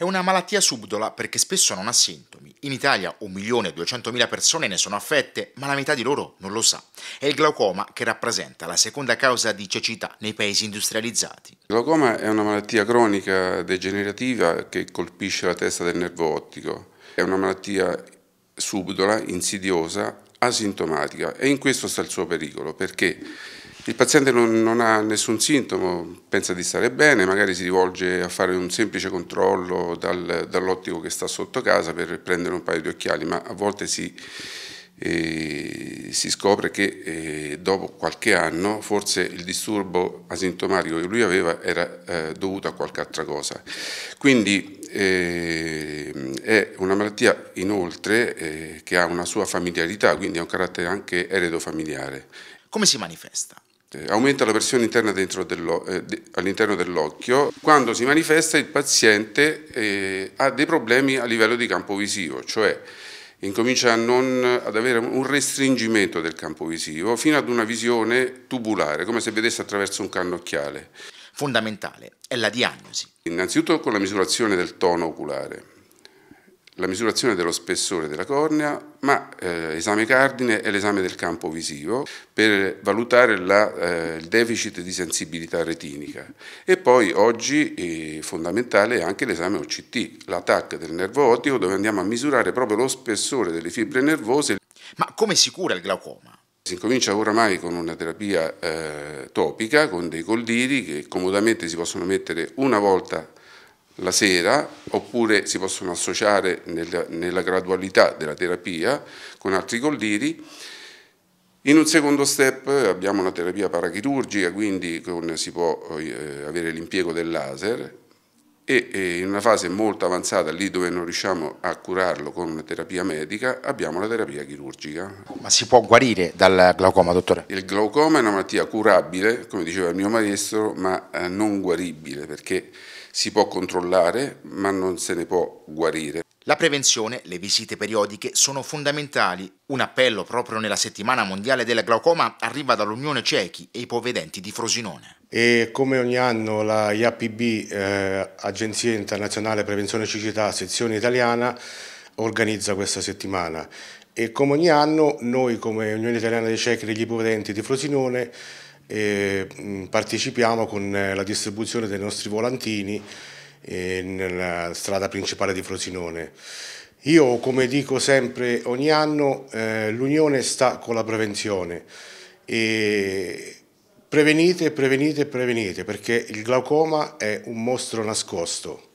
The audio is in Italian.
È una malattia subdola perché spesso non ha sintomi. In Italia 1.200.000 persone ne sono affette, ma la metà di loro non lo sa. È il glaucoma che rappresenta la seconda causa di cecità nei paesi industrializzati. Il glaucoma è una malattia cronica degenerativa che colpisce la testa del nervo ottico. È una malattia subdola, insidiosa, asintomatica e in questo sta il suo pericolo perché il paziente non, non, ha nessun sintomo, pensa di stare bene, magari si rivolge a fare un semplice controllo dal, dall'ottico che sta sotto casa per prendere un paio di occhiali, ma a volte si, eh, si scopre che eh, dopo qualche anno forse il disturbo asintomatico che lui aveva era eh, dovuto a qualche altra cosa. Quindi eh, è una malattia inoltre eh, che ha una sua familiarità, quindi ha un carattere anche eredofamiliare. Come si manifesta? Eh, aumenta la pressione interna eh, all'interno dell'occhio. Quando si manifesta il paziente eh, ha dei problemi a livello di campo visivo, cioè incomincia non, ad avere un restringimento del campo visivo fino ad una visione tubulare, come se vedesse attraverso un cannocchiale. Fondamentale è la diagnosi. Innanzitutto con la misurazione del tono oculare la misurazione dello spessore della cornea, ma eh, esame cardine è l'esame del campo visivo per valutare la, eh, il deficit di sensibilità retinica. E poi oggi è fondamentale anche l'esame OCT, l'attacco del nervo ottico dove andiamo a misurare proprio lo spessore delle fibre nervose. Ma come si cura il glaucoma? Si incomincia oramai con una terapia eh, topica, con dei coldiri che comodamente si possono mettere una volta la sera oppure si possono associare nel, nella gradualità della terapia con altri colliri. In un secondo step abbiamo una terapia parachirurgica, quindi con, si può eh, avere l'impiego del laser e, in una fase molto avanzata, lì dove non riusciamo a curarlo con una terapia medica, abbiamo la terapia chirurgica. Ma si può guarire dal glaucoma, dottore? Il glaucoma è una malattia curabile, come diceva il mio maestro, ma eh, non guaribile perché si può controllare ma non se ne può guarire. La prevenzione, le visite periodiche sono fondamentali. Un appello proprio nella settimana mondiale del glaucoma arriva dall'Unione Cechi e i povedenti di Frosinone. E come ogni anno la IAPB, eh, Agenzia Internazionale Prevenzione Cecità, sezione italiana, organizza questa settimana. E come ogni anno noi come Unione Italiana dei Cechi degli Ipovedenti di Frosinone e mm, partecipiamo con eh, la distribuzione dei nostri volantini eh, nella strada principale di Frosinone. Io, come dico sempre ogni anno, eh, l'Unione sta con la prevenzione e prevenite, prevenite, prevenite, perché il glaucoma è un mostro nascosto.